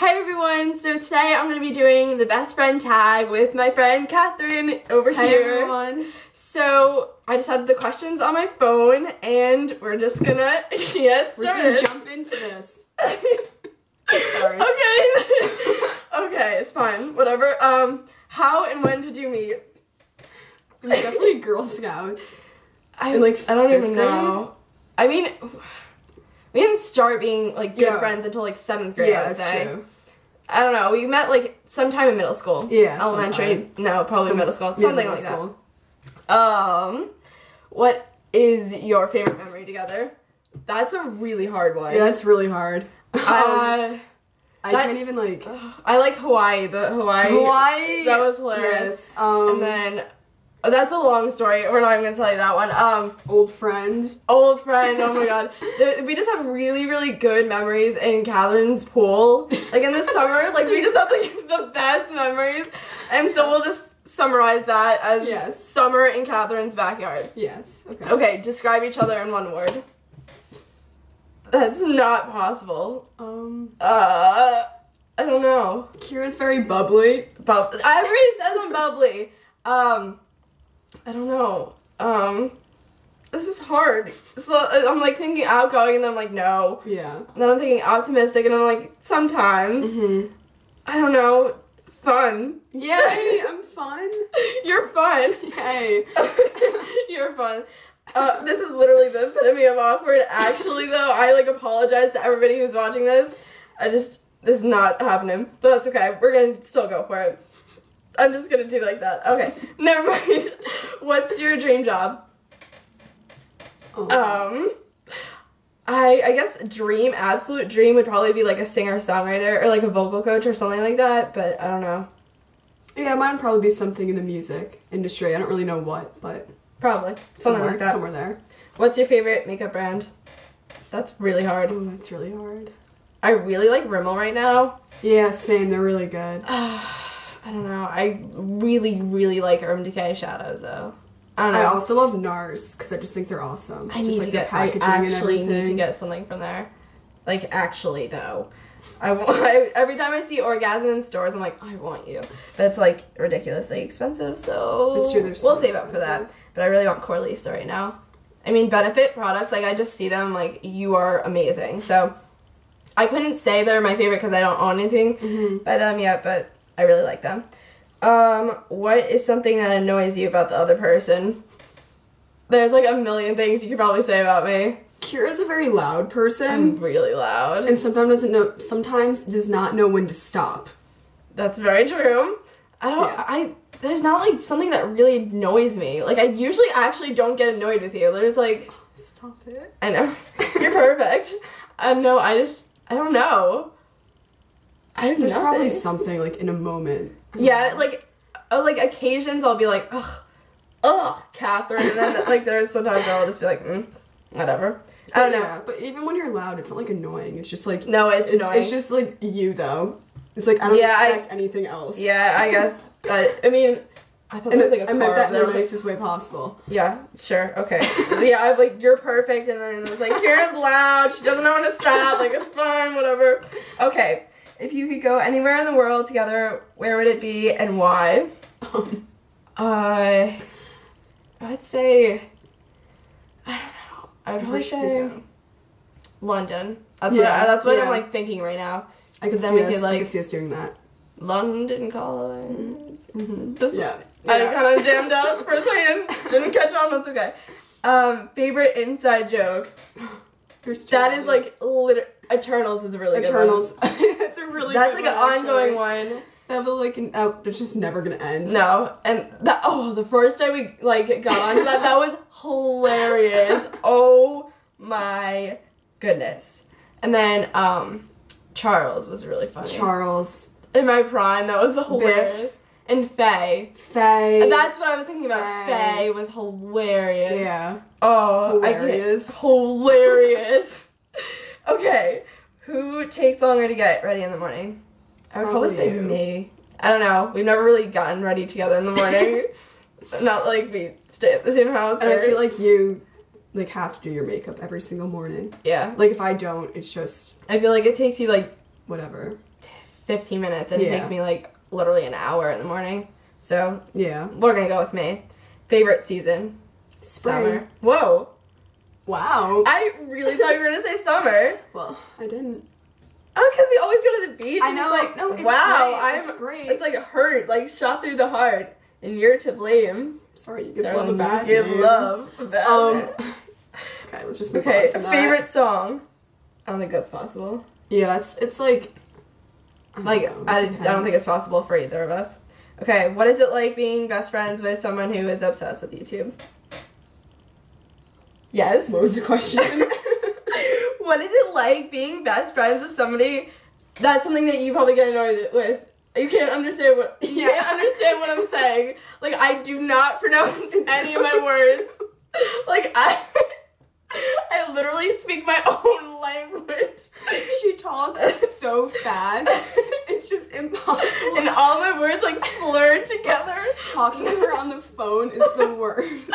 Hey everyone, so today I'm going to be doing the best friend tag with my friend Katherine over Hey here. everyone. So I just had the questions on my phone and we're just gonna get We're just gonna jump into this. Sorry. okay. okay, it's fine. Whatever. Um, how and when did you meet? We're definitely Girl Scouts. I like, I don't even grade? know. I mean, we didn't start being like good Yeah. friends until like seventh grade. Yeah, I would say. true. I don't know. We met like sometime in middle school. Yeah, Elementary. No, probably Some- middle school. Something middle like school. that. Um, what is your favorite memory together? That's a really hard one. Yeah, that's really hard. Um, uh, I can't even like I like Hawaii. The Hawaii. Hawaii. That was hilarious. Yes. Um, And then that's a long story. We're not even gonna tell you that one. Um, old friend. old friend. Oh my god, we just have really, really good memories in Katherine's pool. Like in the summer, like we just have like the best memories. And so we'll just summarize that as Yes. summer in Katherine's backyard. Yes. Okay. Okay, describe each other in one word. That's not possible. Um, Uh, I don't know. Kira's very bubbly. Bub- Everybody says I'm bubbly. Um, I don't know. Um, this is hard. So I'm like thinking outgoing, and then I'm like no. Yeah. And then I'm thinking optimistic, and I'm like sometimes. Mm-hmm. I don't know. Fun. Yay! I'm fun. You're fun. Yay! You're fun. Uh, this is literally the epitome of awkward. Actually, though, I like apologize to everybody who's watching this. I just this is not happening, but that's okay. We're gonna still go for it. I'm just gonna do like that. Okay, never mind. What's your dream job? Oh. Um, I I guess dream, absolute dream would probably be like a singer songwriter or like a vocal coach or something like that. But I don't know. yeah, mine would probably be something in the music industry. I don't really know what, but Probably somewhere, like that. somewhere there. What's your favorite makeup brand? That's really hard. Oh, that's really hard. I really like Rimmel right now. Yeah, same. They're really good. I don't know. I really, really like Urban Decay shadows though. I don't know. I also love NARS because I just think they're awesome. I just need like to the get. I packaging actually need to get something from there. Like actually though, I, I every time I see Orgasm in stores, I'm like, I want you, but it's like ridiculously expensive. So It's true, so we'll save up for that. But I really want Coralista right now. I mean, benefit products. Like I just see them. Like you are amazing. So I couldn't say they're my favorite because I don't own anything Mhm. by them yet, but I really like them. Um, what is something that annoys you about the other person? There's like a million things you could probably say about me. Kira's a very loud person, I'm really loud. and sometimes doesn't know. Sometimes does not know when to stop. That's very true. I don't. Yeah. I there's not like something that really annoys me. Like I usually actually don't get annoyed with you. There's like Stop it. I know you're perfect. I know. I just I don't know. I have There's probably something like in a moment. Yeah, like, uh, like occasions I'll be like, ugh, ugh, Katherine, and then like there's sometimes I'll just be like, mm, whatever. I don't know. Yeah, but even when you're loud, it's not like annoying. It's just like No, it's, it's, it's just like you though. It's like I don't Yeah, I- expect anything else. yeah, I guess. But I mean, I thought And there was like a I meant that in the I like, nicest way possible. yeah, sure, okay. yeah, I'm like, you're perfect, and then it was like, Kira's loud. She doesn't know when to stop. Like, it's fine, whatever. Okay, if you could go anywhere in the world together, where would it be and why? Um, Uh, I'd say. I don't know. I would probably say go? London. That's what Yeah, I, that's what yeah. I'm like thinking right now. I could then see we us. could, I could see us doing that. London calling. Mm-hmm. Just Yeah. I kind of jammed out for a second. Didn't catch on. That's okay. Um, favorite inside joke. That is like lit- Eternals is a really Eternals. That's a really. That's like an ongoing one. That will like an, oh, it's just never gonna end. No, and that oh, the first day we like got onto that, that was hilarious. Oh my goodness! And then um, Charles was really funny. Charles, In my prime, that was hilarious. And Faye, Faye. and that's what I was thinking about. Faye. Faye was hilarious. yeah. Oh, Hilarious. I get hilarious. okay, who takes longer to get ready in the morning? I would probably, Probably say you. me. I don't know. We've never really gotten ready together in the morning. Not like we stay at the same house. And I feel like you like have to do your makeup every single morning. yeah. Like if I don't, it's just I feel like it takes you like whatever. 15 minutes, and it takes me like literally an hour in the morning. So Yeah. we're gonna go with me. Favorite season? Spring. Summer. Whoa! Wow. I really thought you were gonna say summer. Well, I didn't. Oh, because we always go to the beach. I and know. It's like, No, it's wow, great. I'm. It's great. It's like hurt, like shot through the heart, and you're to blame. Sorry, you give Darling, love a bad give name. love. a bad Um. Okay, let's just move Okay, on from that. favorite song. I don't think that's possible. Yeah, that's it's like. I Like, know, it I, I don't think it's possible for either of us. Okay, what is it like being best friends with someone who is obsessed with YouTube? Yes. What was the question? what is it like being best friends with somebody? That's something that you probably get annoyed with. You can't understand what you Yeah. can't understand what I'm saying. Like I do not pronounce any of my words. Like I I literally speak my own language. she talks so fast. It's just impossible. and all my words like slurred together. talking to her on the phone is the worst.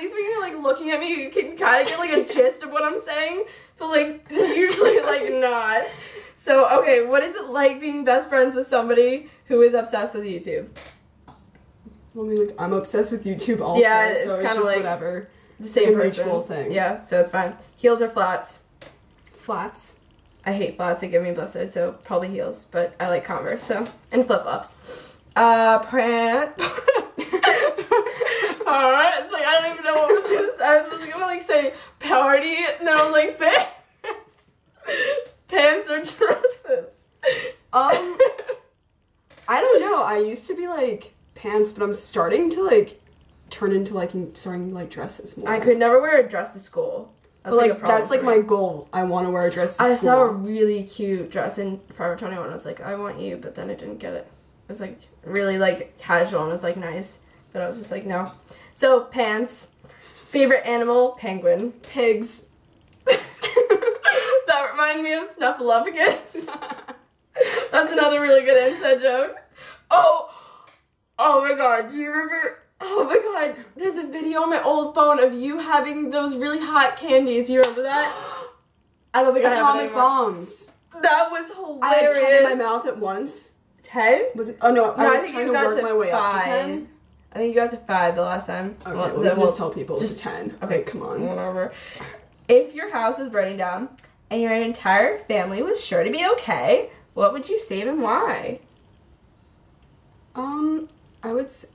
Least when you're like looking at me, you can kind of get like a gist of what I'm saying, but like usually like not. So okay, what is it like being best friends with somebody who is obsessed with YouTube? Well, I mean, like, I'm obsessed with YouTube also. Yeah, it's so it's kinda like- whatever. The same person. thing. Yeah, so it's fine. Heels or flats? Flats. I hate flats. They give me blistered, so probably heels. But I like Converse, so and flip flops. Uh, prant. Alright, it's like I don't even know what I was gonna say. I was gonna like say party, and then I was like pants, pants or dresses. Um, I don't know. I used to be like pants, but I'm starting to like turn into like starting to like dresses more. I could never wear a dress to school. That's But like, a that's like for my goal. I want to wear a dress. To I school. saw a really cute dress in Forever 21. I was like, I want you, but then I didn't get it. It was like really like casual and it was like nice, but I was just like no. So pants, favorite animal, penguin. pigs. that reminded me of Snuffleupagus. That's another really good inside joke. Oh, oh my god, do you remember? Oh my god, there's a video on my old phone of you having those really hot candies. Do you remember that? I don't think I have Atomic bombs. That was hilarious. I had ten in my mouth at once. Ten? Was it? Oh no, No, I I, was think trying you to work my way five. up to ten. I think you got to five the last time. Okay, Well, well, we then can we'll- just tell people just- ten. Okay, Okay, come on. Whatever. If your house was burning down and your entire family was sure to be okay, what would you save and why? Um, I would. S-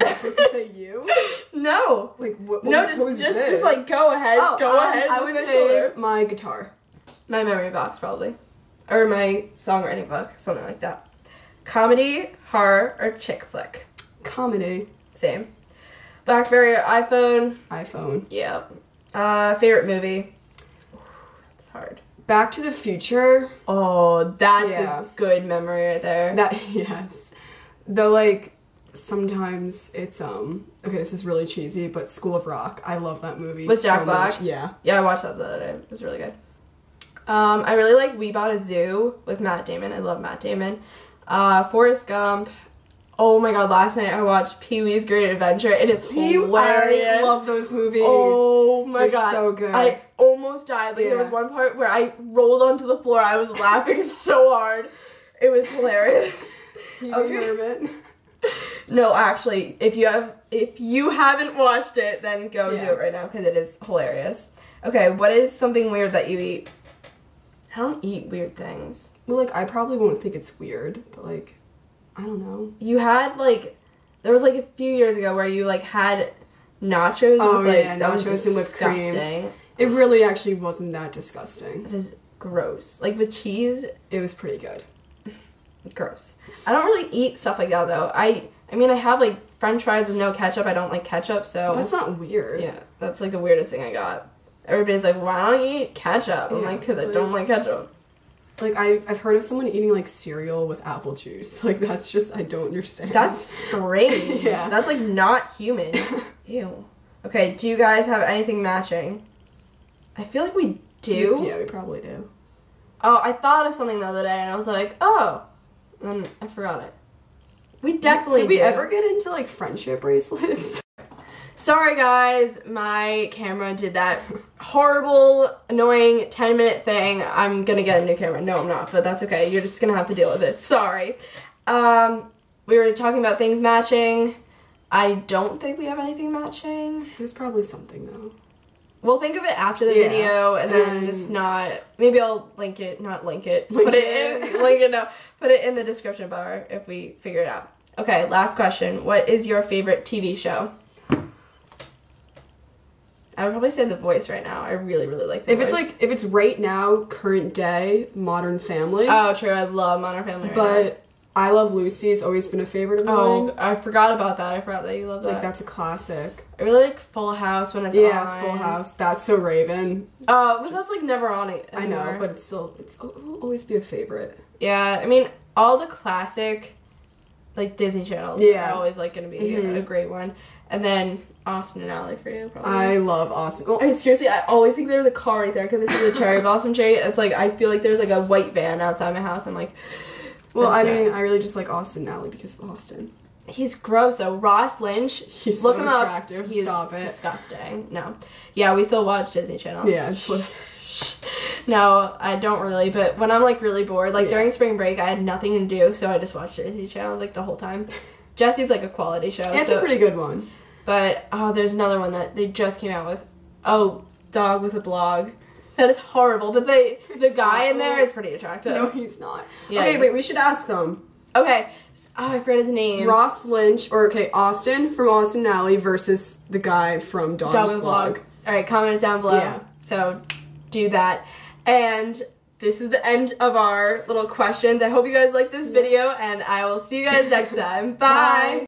Am I supposed to say you? No. Like what? No, what just was just this? just like go ahead. Oh, go um, ahead. I would save my guitar. my memory box probably, or my songwriting book, something like that. Comedy, horror, or chick flick. Comedy. Same. BlackBerry or iPhone. iPhone. Yep. Uh, favorite movie. It's hard. Back to the Future. Oh, that's Yeah. a good memory right there. That yes. Though like sometimes it's um okay, this is really cheesy, but School of Rock. I love that movie. With Jack so Black? Much. Yeah. yeah, I watched that the other day. It was really good. Um, I really like We Bought a Zoo with Matt Damon. I love Matt Damon. Uh, Forrest Gump. Oh my god, last night I watched Pee Wee's Great Adventure. It is hilarious. I love those movies. Oh my They're god. so good. I almost died. Like there was one part where I rolled onto the floor. I was laughing so hard. It was hilarious. Pee Wee okay. Herman. No, actually, if you have if you haven't watched it, then go Yeah. do it right now because it is hilarious. Okay, what is something weird that you eat? I don't eat weird things. Well, like I probably won't think it's weird, but like I don't know. You had like there was like a few years ago where you like had nachos Oh, with like yeah, that was nachos and whipped cream. It really actually wasn't that disgusting. It is gross. Like with cheese, It was pretty good. gross. I don't really eat stuff like that though. I I mean I have like French fries with no ketchup. I don't like ketchup, so That's not weird. Yeah, that's like the weirdest thing I got. Everybody's like, why don't you eat ketchup? I'm Yeah, like, because I don't like ketchup. Like I I've heard of someone eating like cereal with apple juice. Like that's just I don't understand. That's strange. Yeah. That's like not human. Ew. Okay, do you guys have anything matching? I feel like we do. Yeah, we probably do. Oh, I thought of something the other day and I was like, oh. And then I forgot it. We definitely Did we do. ever get into like friendship bracelets? Sorry guys, my camera did that horrible, annoying 10 minute thing. I'm gonna get a new camera. No, I'm not, but that's okay. You're just gonna have to deal with it. Sorry. Um, we were talking about things matching. I don't think we have anything matching. There's probably something though. We'll think of it after the Yeah. video and then And- just not. Maybe I'll link it, not link it. Link put it, it. in. Link it. No, put it in the description bar if we figure it out. Okay, last question. What is your favorite TV show? I would probably say The Voice right now. I really, really like The If Voice. it's like if it's right now, current day, Modern Family. oh, true. I love Modern Family. Right but I Love Lucy Lucy's always been a favorite of now. oh, mine. I forgot about that. I forgot that you love that. Like that's a classic. I really like Full House when it's yeah, on. Full House. That's so Raven. Oh, but Just- that's like never on it. I know, but it's still it's it will always be a favorite. Yeah, I mean, all the classic, like Disney channels, Yeah. are always like gonna be Mhm. a great one. And then Austin and Ally for you, probably. I love Austin. Well, I seriously, I always think there's a car right there because I see the cherry blossom tree. It's like I feel like there's like a white van outside my house. I'm like, well, I that's, mean, I really just like Austin and Ally because of Austin. he's gross though. Ross Lynch, He's look so him attractive. up. He's Stop it. disgusting. No, yeah, we still watch Disney Channel. Yeah, it's what. No, I don't really. But when I'm like really bored, like Yeah. during spring break, I had nothing to do, so I just watched Disney Channel like the whole time. Jesse's like a quality show. It's so, a pretty good one. But oh, there's another one that they just came out with. Oh, dog with a blog. That is horrible. But they the It's guy in there is pretty attractive. No, he's not. Yeah, okay, he wait. We should ask them. Okay. Oh, I forgot his name. Ross Lynch or okay, Austin from Austin Ally versus the guy from Dog, dog with a Blog. blog. All right, comment it down below. Yeah. So do that. And this is the end of our little questions. I hope you guys like this video, and I will see you guys next time. Bye. Bye.